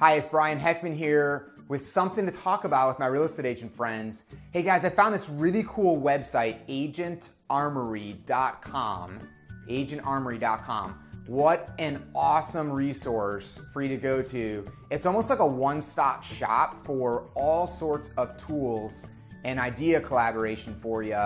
Hi, it's Brian Heckman here with something to talk about with my real estate agent friends. Hey guys, I found this really cool website, agentarmory.com. Agentarmory.com. What an awesome resource for you to go to. It's almost like a one stop shop for all sorts of tools and idea collaboration for you.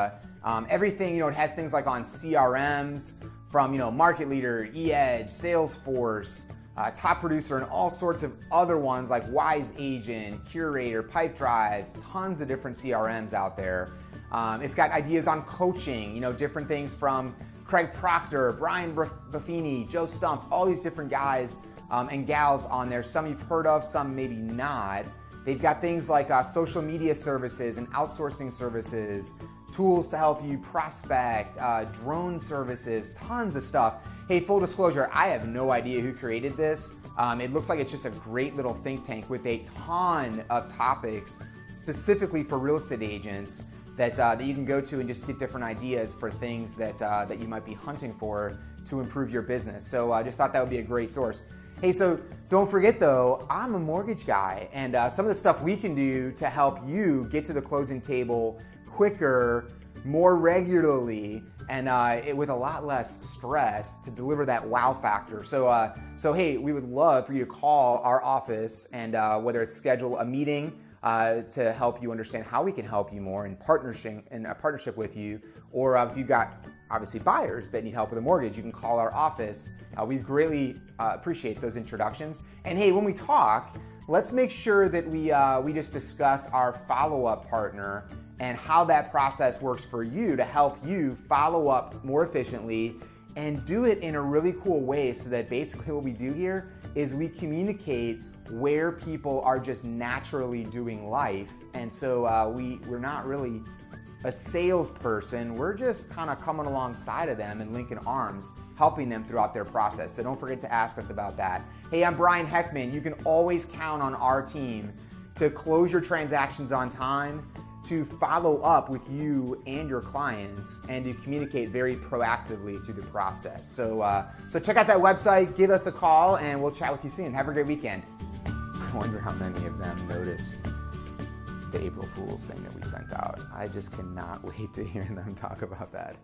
Um, everything, you know, it has things like on CRMs from, you know, Market Leader, eEdge, Salesforce, uh, Top Producer, and all sorts of other ones like Wise Agent, Curaytor, Pipedrive, tons of different CRMs out there. Um, it's got ideas on coaching, you know, different things from Craig Proctor, Brian Buffini, Joe Stumpf, all these different guys um, and gals on there. Some you've heard of, some maybe not. They've got things like uh, social media services and outsourcing services, tools to help you prospect, uh, drone services, tons of stuff. Hey, full disclosure, I have no idea who created this. Um, it looks like it's just a great little think tank with a ton of topics specifically for real estate agents that, uh, that you can go to and just get different ideas for things that, uh, that you might be hunting for to improve your business. So I uh, just thought that would be a great source. Hey, so don't forget though, I'm a mortgage guy, and uh, some of the stuff we can do to help you get to the closing table quicker, more regularly, and uh, it, with a lot less stress to deliver that wow factor. So, uh, so hey, we would love for you to call our office and uh, whether it's schedule a meeting uh, to help you understand how we can help you more in partnership in a partnership with you, or uh, if you got obviously buyers that need help with a mortgage, you can call our office. Uh, we greatly uh, appreciate those introductions. And hey, when we talk, let's make sure that we uh, we just discuss our follow-up partner and how that process works for you to help you follow up more efficiently and do it in a really cool way so that basically what we do here is we communicate where people are just naturally doing life. And so uh, we, we're not really a salesperson, we're just kind of coming alongside of them and linking arms, helping them throughout their process. So don't forget to ask us about that. Hey, I'm Brian Heckman. You can always count on our team to close your transactions on time, to follow up with you and your clients, and to communicate very proactively through the process. So, uh, so check out that website, give us a call, and we'll chat with you soon. Have a great weekend. I wonder how many of them noticed the April Fool's thing that we sent out. I just cannot wait to hear them talk about that.